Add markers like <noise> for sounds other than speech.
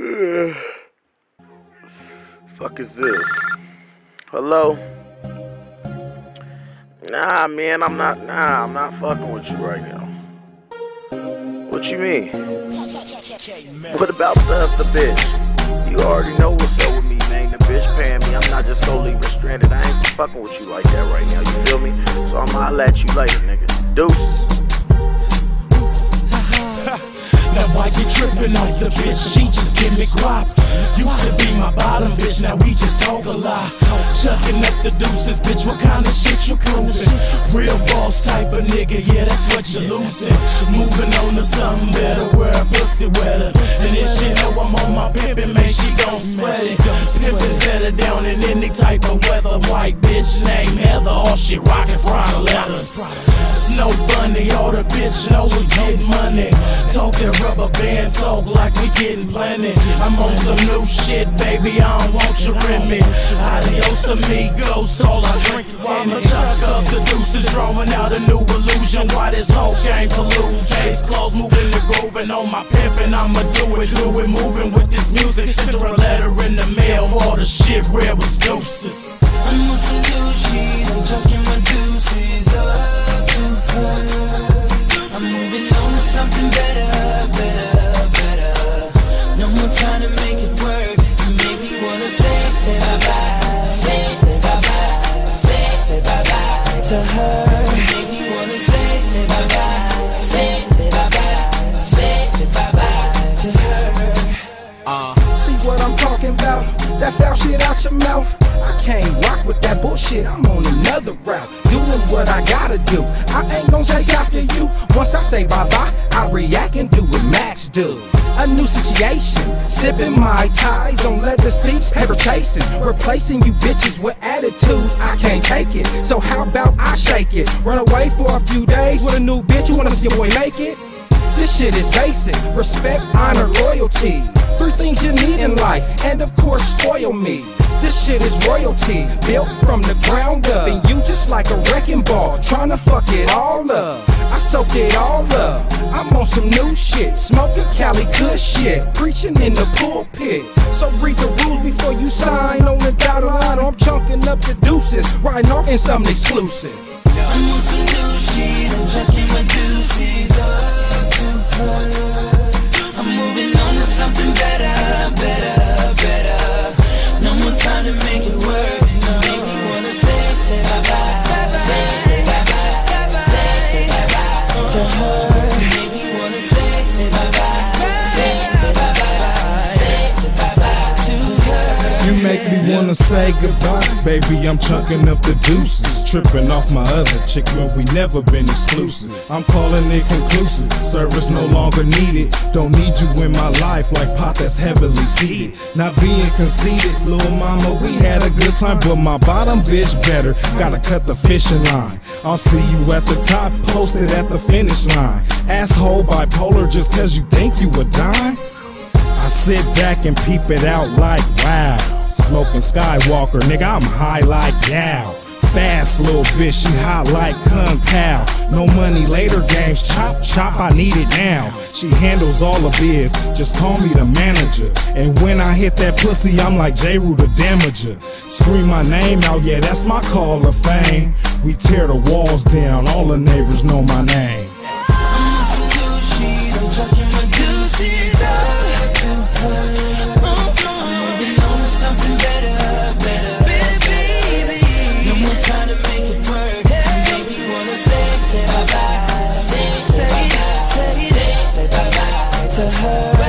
<sighs> Fuck is this? Hello? Nah, man, I'm not. Nah, I'm not fucking with you right now. What you mean? What about the the bitch? You already know what's up with me, man. The bitch paying me. I'm not just gonna leave her stranded. I ain't fucking with you like that right now. You feel me? So I'm holla at you later, nigga. Deuce. <laughs> Now why you tripping off the bitch? She just give me guaps. Used to be my bottom bitch, now we just talk a lot. Chucking up the deuces, bitch. What kind of shit you cruising? Real boss type of nigga, yeah, that's what you're losing. Moving on to something better, where a pussy wetter. And if she know I'm on my pimpin', man, she gon' sweat it. Pimpin' set her down in any type of weather. White bitch named Heather, all she rockin' prime letters. Snow bunny, all the bitch knows is getting money. Talk that rubber band talk like we getting plenty. I'm on some new shit, baby. I don't want you your remedy. Adios amigos, all I drink is I'ma chuck up the deuces, drawing out a new illusion. Why this whole game polluting? Case closed, moving the groove, and on my pimpin', I'ma do it, do it, moving with this music. Send her a letter in the mail, all the shit where was deuces. I'm on some new shit, my up to her. I'm moving on to something better, better, better. No more trying to make it work. You make me wanna say, say bye bye, say, say bye bye, say, say bye bye to her. You make me wanna say, say bye bye, say, say bye bye, say, say bye bye to her. See what I'm talking about? That foul shit out your mouth. Can't rock with that bullshit. I'm on another route, doing what I gotta do. I ain't gon' chase after you. Once I say bye bye, I react and do what Max do. A new situation, sipping Mai Tais on leather seats, paper chasing, replacing you bitches with attitudes. I can't take it. So how about I shake it? Run away for a few days with a new bitch. You wanna see your boy make it? This shit is basic. Respect, honor, loyalty. Three things you need in life, and of course, spoil me. This shit is royalty, built from the ground up. And you just like a wrecking ball, trying to fuck it all up. I soak it all up. I'm on some new shit, smoking Cali good shit, preaching in the pulpit. So read the rules before you sign on the dotted line. I'm chunking up the deuces, riding off in something exclusive. I'm on some new shit, I'm chucking my deuces up to make me wanna say goodbye, baby. I'm chunking up the deuces, tripping off my other chick, but we never been exclusive. I'm calling it conclusive. Service no longer needed. Don't need you in my life like pot that's heavily seated. Not being conceited, little mama, we had a good time, but my bottom bitch better. Gotta cut the fishing line. I'll see you at the top, posted at the finish line. Asshole bipolar just cause you think you a dime. I sit back and peep it out like wow. Smoking Skywalker, nigga, I'm high like Dow. Fast little bitch, she hot like Kung Pao. No money later games, chop chop, I need it now. She handles all the biz, just call me the manager. And when I hit that pussy, I'm like J. Rue the damager. Scream my name out, yeah, that's my call of fame. We tear the walls down, all the neighbors know my name. her.